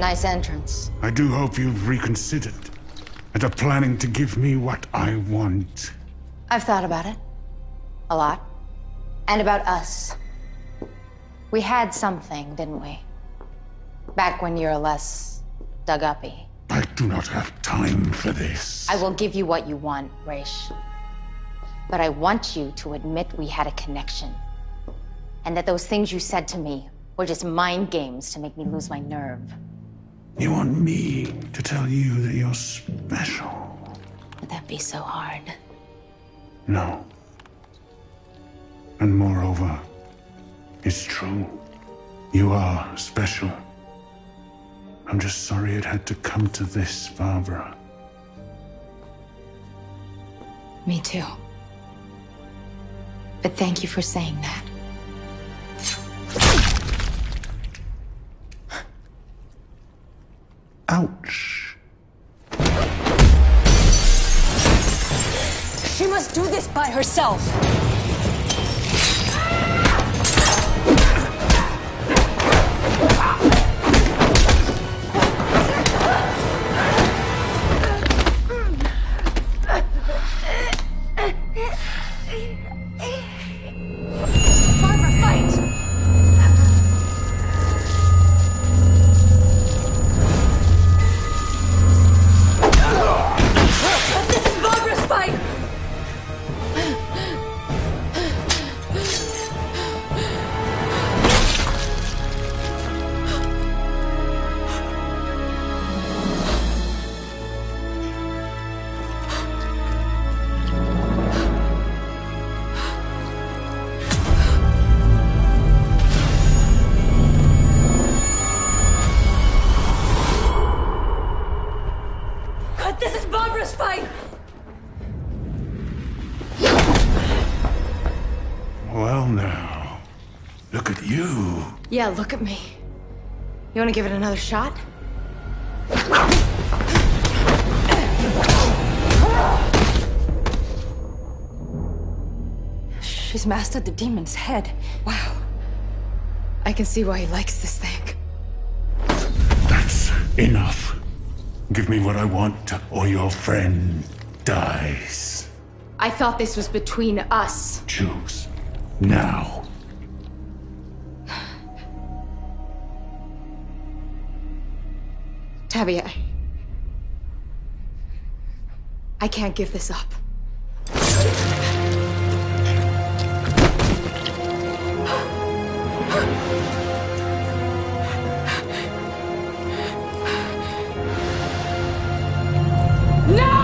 Nice entrance. I do hope you've reconsidered and are planning to give me what I want. I've thought about it. A lot. And about us. We had something, didn't we? Back when you were less dug uppy. I do not have time for this. I will give you what you want, Ra's. But I want you to admit we had a connection. And that those things you said to me were just mind games to make me lose my nerve. You want me to tell you that you're special? Would that be so hard? No. And moreover, it's true. You are special. I'm just sorry it had to come to this, Barbara. Me too. But thank you for saying that. Ouch. She must do this by herself. This is Barbara's fight! Well, now. Look at you. Yeah, look at me. You want to give it another shot? She's mastered the demon's head. Wow. I can see why he likes this thing. That's enough. Give me what I want, or your friend dies. I thought this was between us. Choose. Now. Tavia. I... I can't give this up. No!